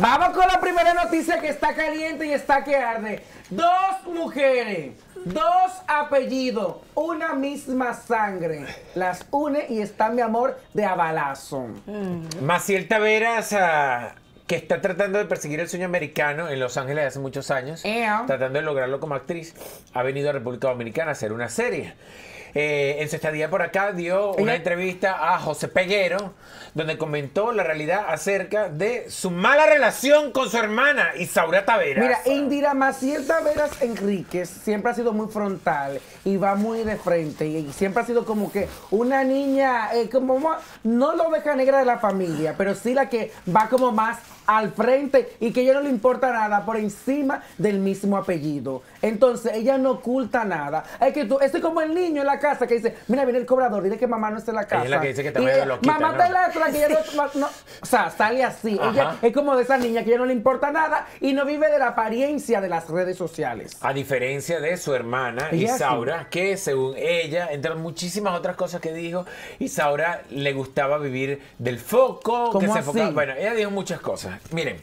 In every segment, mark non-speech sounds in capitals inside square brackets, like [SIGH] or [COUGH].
Vamos con la primera noticia que está caliente y está que arde. Dos mujeres, dos apellidos, una misma sangre. Las une y está mi amor de abalazo. Maciel Taveras, ah, que está tratando de perseguir el sueño americano en Los Ángeles hace muchos años, tratando de lograrlo como actriz, ha venido a República Dominicana a hacer una serie. Eh, en su estadía por acá dio una entrevista a José Peguero, donde comentó la realidad acerca de su mala relación con su hermana Isaura Taveras. Mira, Indira Maciel Taveras Enríquez siempre ha sido muy frontal y va muy de frente y siempre ha sido como que una niña, eh, como no la oveja negra de la familia, pero sí la que va como más al frente y que a ella no le importa nada por encima del mismo apellido. Entonces, ella no oculta nada. Es que tú, esto es como el niño en la casa que dice, mira, viene el cobrador, dile que mamá no está en la casa. es la que dice que eh, loquita, Mamá ¿no? está en la otra, que ella [LAUGHS] no, no- O sea, sale así. Ajá. Ella es como de esa niña que ya no le importa nada y no vive de la apariencia de las redes sociales. A diferencia de su hermana Ella Isaura, que según ella, entre muchísimas otras cosas que dijo, Isaura le gustaba vivir del foco, que ¿Cómo se enfocaba. Bueno, ella dijo muchas cosas. Miren,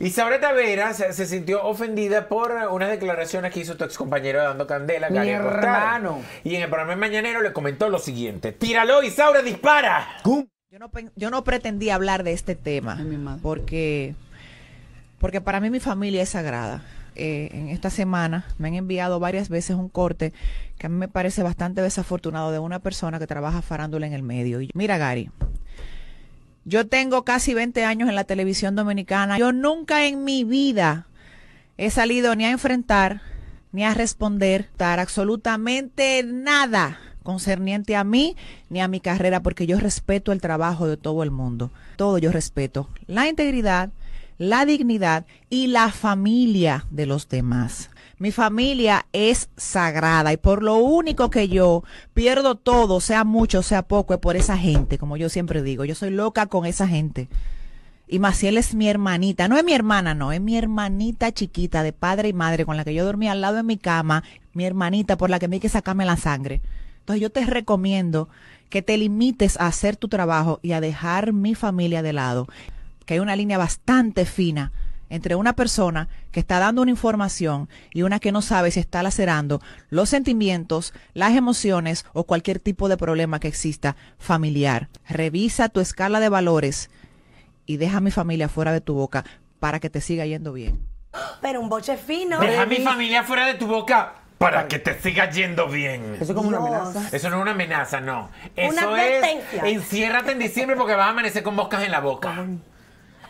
Isaura Taveras se, se sintió ofendida por unas declaraciones que hizo tu excompañero Dando Candela, Mi hermano. Y en el programa de Mañanero le comentó lo siguiente: Tíralo, Isaura, dispara. Yo no, yo no pretendía hablar de este tema Ay, porque, porque para mí mi familia es sagrada. Eh, en esta semana me han enviado varias veces un corte que a mí me parece bastante desafortunado de una persona que trabaja farándula en el medio. Y mira, Gary, yo tengo casi 20 años en la televisión dominicana. Yo nunca en mi vida he salido ni a enfrentar ni a responder dar absolutamente nada concerniente a mí ni a mi carrera porque yo respeto el trabajo de todo el mundo. Todo yo respeto. La integridad, la dignidad y la familia de los demás. Mi familia es sagrada y por lo único que yo pierdo todo, sea mucho, sea poco, es por esa gente, como yo siempre digo. Yo soy loca con esa gente. Y Maciel es mi hermanita, no es mi hermana, no, es mi hermanita chiquita de padre y madre con la que yo dormía al lado de mi cama, mi hermanita por la que me hay que sacarme la sangre. Entonces yo te recomiendo que te limites a hacer tu trabajo y a dejar mi familia de lado, que hay una línea bastante fina entre una persona que está dando una información y una que no sabe si está lacerando los sentimientos, las emociones o cualquier tipo de problema que exista familiar. Revisa tu escala de valores y deja a mi familia fuera de tu boca para que te siga yendo bien. Pero un boche fino. Deja a mi familia fuera de tu boca para que te siga yendo bien. Eso es como una amenaza. Eso no es una amenaza, no. Una Eso es advertencia. enciérrate en diciembre porque vas a amanecer con moscas en la boca.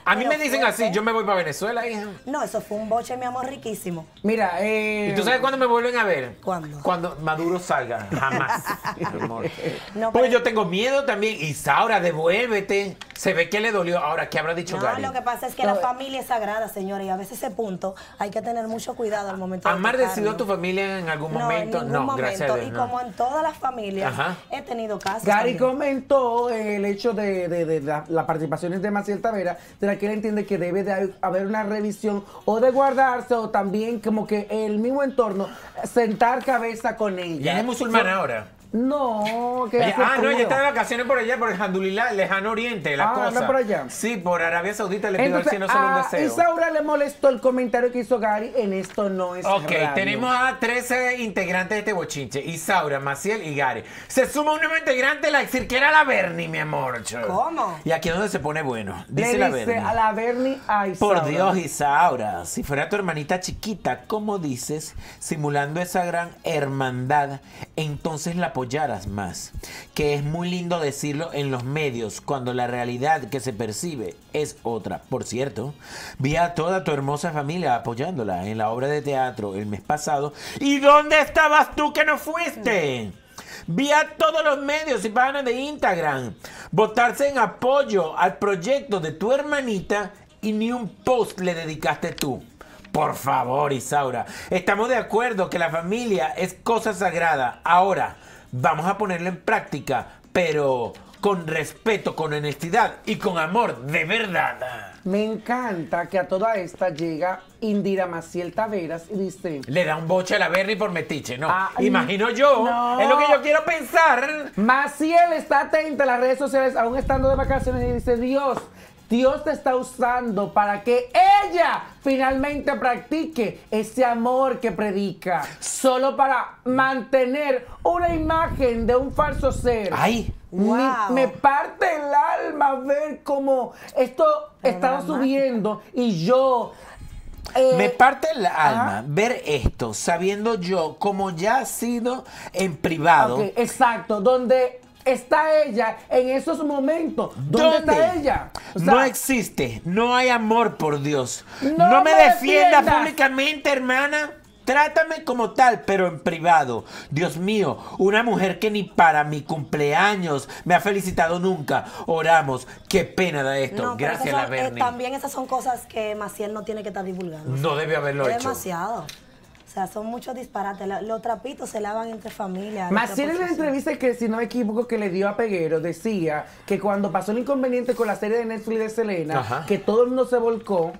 A mí me dicen así, yo me voy para Venezuela, hija. No, eso fue un boche, mi amor, riquísimo. Mira, eh. ¿Y tú sabes cuándo me vuelven a ver? ¿Cuándo? Cuando Maduro salga. Jamás. mi amor. [LAUGHS] No, Porque pero- yo tengo miedo también. Isaura, devuélvete. Se ve que le dolió. Ahora, ¿qué habrá dicho No, Gary? lo que pasa es que la familia es sagrada, señores, y a veces ese punto hay que tener mucho cuidado al momento ¿Amar de decidió tu familia en algún No, momento? en ningún no, gracias a momento. Dios. Y no. como en todas las familias, Ajá. he tenido casos. Gary también. comentó eh, el hecho de, de- de la, la participación de Maciel Tavera, de la que él entiende que debe de haber- una revisión o de guardarse o también como que el mismo entorno, sentar cabeza con ella. ¿Y ella es musulmana ahora? No, que ah, no, ella está de vacaciones por allá, por el Jandulilá, lejano oriente, la Ah, cosa. anda por allá. Sí, por Arabia Saudita le pido al Entonces, cielo solo un a deseo. Isaura le molestó el comentario que hizo Gary en esto no es Ok, radio. tenemos a 13 integrantes de este bochinche. Isaura, Maciel y Gary. Se suma un nuevo integrante, la cirquera La Berni, mi amor. ¿Cómo? Y aquí es donde se pone bueno. Dice Le La dice Berni. a la Bernie a Isaura. Por Dios, Isaura, si fuera tu hermanita chiquita, como dices, simulando esa gran hermandad, entonces la apoyaras más. Que es muy lindo decirlo en los medios, cuando la realidad que se percibe es otra. Por cierto, vi a toda tu hermosa familia apoyándola en la obra de teatro el mes pasado. ¿Y dónde estabas tú que no fuiste? Vi a todos los medios y páginas de Instagram votarse en apoyo al proyecto de tu hermanita y ni un post le dedicaste tú. Por favor, Isaura, estamos de acuerdo que la familia es cosa sagrada. Ahora, vamos a ponerlo en práctica, pero con respeto, con honestidad y con amor de verdad. Me encanta que a toda esta llega Indira Maciel Taveras y dice... Le da un boche a la Berry por metiche, ¿no? Ah, Imagino yo. no. Es lo que yo quiero pensar. Maciel está atenta a las redes sociales, aún estando de vacaciones, y dice, Dios, Dios te está usando para que ella finalmente practique ese amor que predica, solo para mantener una imagen de un falso ser. Ay. Wow. me parte el alma ver cómo esto está dramático. subiendo y yo... eh, Me parte el alma ver esto, sabiendo yo como ya ha sido en privado. exacto, donde está ella en esos momentos. ¿Dónde, está ella? O sea, no existe, no hay amor por Dios. No No, me, me defiendas defiendas. públicamente, hermana. Trátame como tal, pero en privado. Dios mío, una mujer que ni para mi cumpleaños me ha felicitado nunca. Oramos. Qué pena da esto. No, pero Gracias, esas la son- eh, también esas son cosas que Maciel no tiene que estar divulgando. No debe haberlo es hecho. demasiado. O sea, son muchos disparates. Los trapitos se lavan entre familias. Maciel en la entre entrevista que si no me equivoco que le dio a Peguero decía que cuando pasó el inconveniente con la serie de Netflix de Selena, Ajá. que todo el mundo se volcó,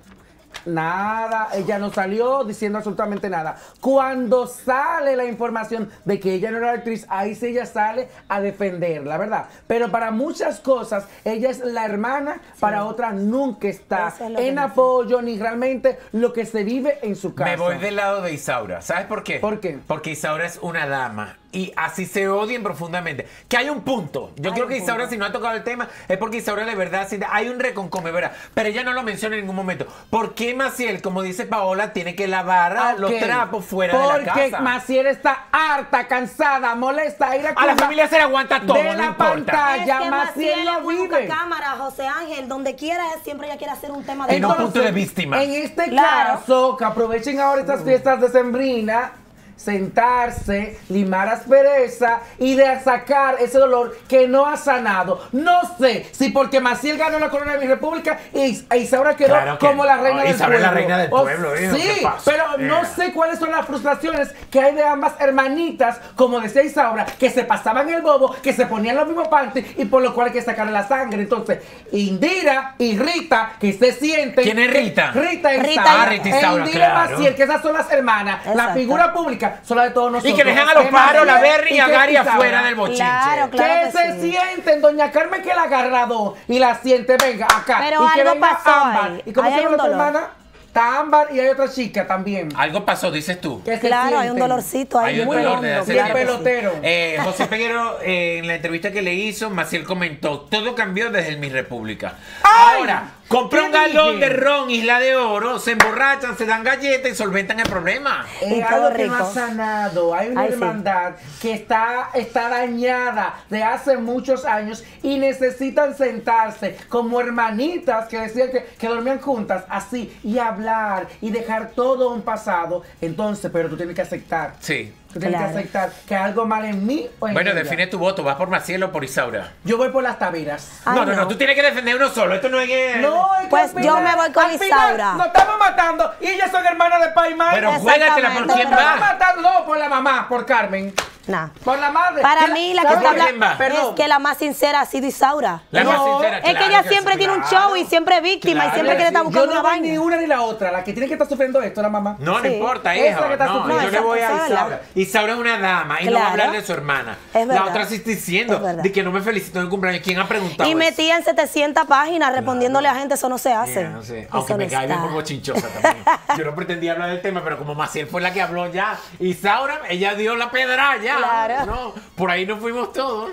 nada, ella no salió diciendo absolutamente nada. Cuando sale la información de que ella no era actriz, ahí sí ella sale a defenderla, ¿verdad? Pero para muchas cosas, ella es la hermana, para otras nunca está es en apoyo ni realmente lo que se vive en su casa. Me voy del lado de Isaura. ¿Sabes por qué? ¿Por qué? Porque Isaura es una dama. Y así se odien profundamente. Que hay un punto. Yo Hay creo que Isaura, punto. si no ha tocado el tema, es porque Isaura de verdad sí, hay un reconcome, ¿verdad? Pero ella no lo menciona en ningún momento. ¿Por qué Maciel, como dice Paola, tiene que lavar a los trapos fuera de la Porque casa? Maciel está harta, cansada, molesta, ira a la familia se le aguanta todo, de no la importa. pantalla. Es que Maciel Maciel muy vive. cámara, José Ángel, donde quiera, siempre ella quiere hacer un tema de En un punto de víctima. En este Claro. caso, que aprovechen ahora estas fiestas de Sembrina, sentarse, limar aspereza y de sacar ese dolor que no ha sanado. No sé si porque Maciel ganó la corona de mi república y e Isaura quedó Claro que como la no. reina del Isaura es pueblo. la reina del O- pueblo, hijo, Sí, pero no Eh. sé cuáles son las frustraciones que hay de ambas hermanitas, como decía Isaura, que se pasaban el bobo, que se ponían los mismos panties y por lo cual hay que sacarle la sangre. Entonces, Indira y Rita, que se sienten. ¿Quién es Rita? Rita y Rita Isaura. Ah, Rita y Isaura, E Indira claro. Maciel, que esas son las hermanas. La figura pública son las de todos nosotros. Y que dejen a los Que pájaros, la Berry y a que Gary afuera del bochinche. Claro, claro. que que se sí. sienten, doña Carmen, que la agarra la dos y la siente, venga, acá. Pero y que algo venga pasó. ¿Y cómo se llama un la hermana? Está Ámbar y hay otra chica también. Algo pasó, dices tú. que Claro, hay un dolorcito ahí Hay un muy dolor de pelotero. Eh, José Peguero, eh, en la entrevista que le hizo, Maciel comentó, todo cambió desde el Mi República. ¡Ay! Ahora, compra ¿Qué un galón dije? de ron, Isla de Oro, se emborrachan, se dan galletas y solventan el problema. Es Y algo todo que no ha rico. sanado. Hay una Ay, sí. hermandad que está, está dañada de hace muchos años y necesitan sentarse como hermanitas que decían que, que dormían juntas, así, y hablar y dejar todo un pasado. Entonces, pero tú tienes que aceptar. Sí. Tú tienes Claro. que aceptar que hay algo mal en mí o en Bueno, ella. define tu voto, ¿vas por Maciel o por Isaura? Yo voy por las taveras. Ay, no, no, no, no. tú tienes que defender uno solo, esto no es que... No, es que Pues yo me voy con al final Isaura. Nos estamos matando y ellas son hermanas de Paimán. Pero juégatela, ¿por quién Nos estamos va? matando, no, por la mamá, por Carmen. Nah. Por la madre. Para mí, la que ¿sabes está hablando es que la más sincera ha sido Isaura. La No, más sincera, es que ella siempre tiene un show y siempre es víctima y siempre que quiere estar buscando Yo una no voy ni vaina. una ni la otra. La que tiene que estar sufriendo esto es la mamá. No, no importa, Esa hija. que está No, sufriendo. yo le voy a Isaura. Isaura es una dama y no va a hablar de su hermana. Es La otra sí está diciendo Es de que no me felicitó en el cumpleaños. ¿Quién ha preguntado Y metía en 700 páginas respondiéndole a gente, eso no se hace. Yeah, no sé. Eso Aunque me cae bien está. por bochinchosa también. Yo no pretendía hablar del tema, pero como Maciel fue la que habló ya. Y Saura, ella dio la pedra ya. No, por ahí nos fuimos todos.